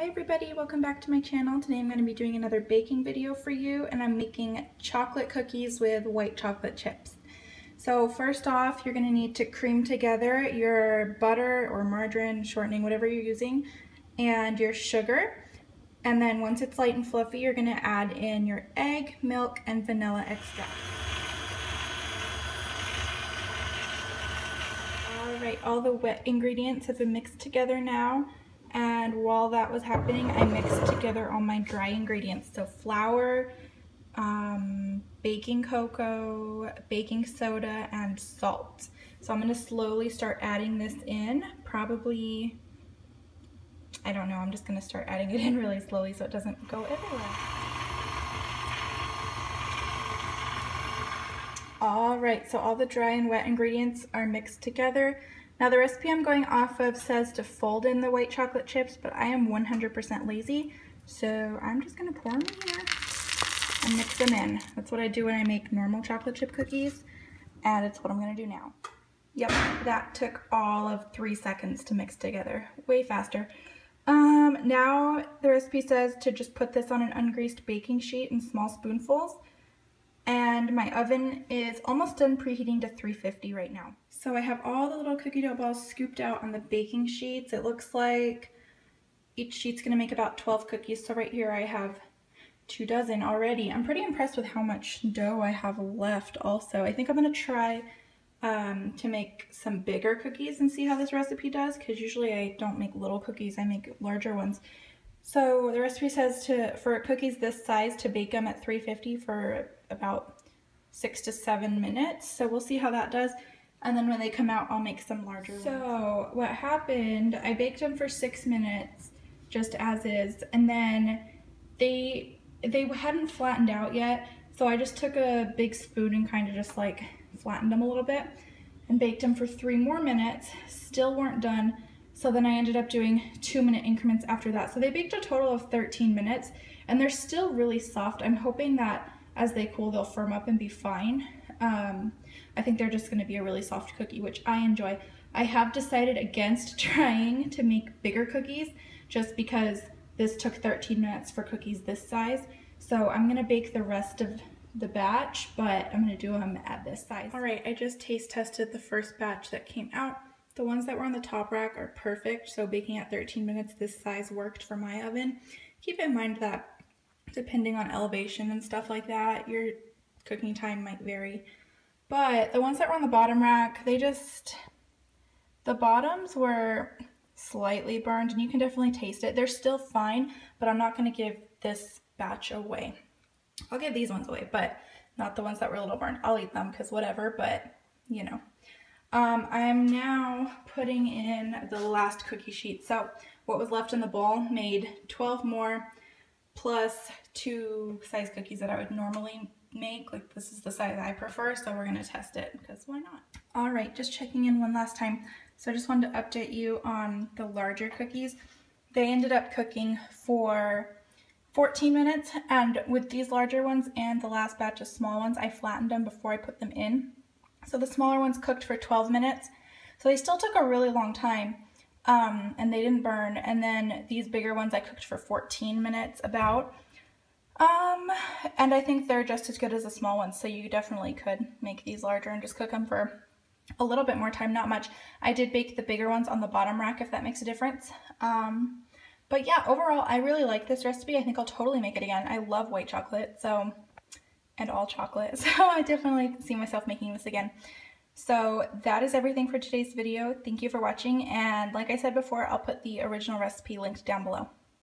Hi everybody, welcome back to my channel. Today I'm going to be doing another baking video for you and I'm making chocolate cookies with white chocolate chips. So first off, you're going to need to cream together your butter or margarine, shortening, whatever you're using, and your sugar. And then once it's light and fluffy, you're going to add in your egg, milk, and vanilla extract. Alright, all the wet ingredients have been mixed together now and while that was happening I mixed together all my dry ingredients. So flour um, baking cocoa baking soda and salt. So I'm gonna slowly start adding this in. Probably I don't know I'm just gonna start adding it in really slowly so it doesn't go everywhere. All right so all the dry and wet ingredients are mixed together now the recipe I'm going off of says to fold in the white chocolate chips, but I am 100% lazy. So I'm just gonna pour them in here and mix them in. That's what I do when I make normal chocolate chip cookies. And it's what I'm gonna do now. Yep, that took all of three seconds to mix together. Way faster. Um, now the recipe says to just put this on an ungreased baking sheet in small spoonfuls and my oven is almost done preheating to 350 right now. So I have all the little cookie dough balls scooped out on the baking sheets. It looks like each sheet's gonna make about 12 cookies. So right here I have two dozen already. I'm pretty impressed with how much dough I have left also. I think I'm gonna try um, to make some bigger cookies and see how this recipe does because usually I don't make little cookies, I make larger ones. So the recipe says to for cookies this size to bake them at 350 for about six to seven minutes. So we'll see how that does. And then when they come out, I'll make some larger ones. So what happened, I baked them for six minutes just as is. And then they, they hadn't flattened out yet. So I just took a big spoon and kind of just like flattened them a little bit and baked them for three more minutes. Still weren't done. So then I ended up doing two minute increments after that. So they baked a total of 13 minutes and they're still really soft. I'm hoping that as they cool, they'll firm up and be fine. Um, I think they're just gonna be a really soft cookie, which I enjoy. I have decided against trying to make bigger cookies just because this took 13 minutes for cookies this size. So I'm gonna bake the rest of the batch, but I'm gonna do them at this size. All right, I just taste tested the first batch that came out. The ones that were on the top rack are perfect, so baking at 13 minutes this size worked for my oven. Keep in mind that depending on elevation and stuff like that, your cooking time might vary. But the ones that were on the bottom rack, they just, the bottoms were slightly burned and you can definitely taste it. They're still fine, but I'm not gonna give this batch away. I'll give these ones away, but not the ones that were a little burned. I'll eat them because whatever, but you know. Um, I'm now putting in the last cookie sheet. So what was left in the bowl made 12 more plus two size cookies that I would normally make. Like this is the size I prefer, so we're gonna test it because why not? All right, just checking in one last time. So I just wanted to update you on the larger cookies. They ended up cooking for 14 minutes and with these larger ones and the last batch of small ones, I flattened them before I put them in. So the smaller ones cooked for 12 minutes. So they still took a really long time um, and they didn't burn. And then these bigger ones I cooked for 14 minutes about. Um, and I think they're just as good as the small ones. So you definitely could make these larger and just cook them for a little bit more time, not much. I did bake the bigger ones on the bottom rack if that makes a difference. Um, but yeah, overall, I really like this recipe. I think I'll totally make it again. I love white chocolate, so and all chocolate. So I definitely see myself making this again. So that is everything for today's video. Thank you for watching. And like I said before, I'll put the original recipe linked down below.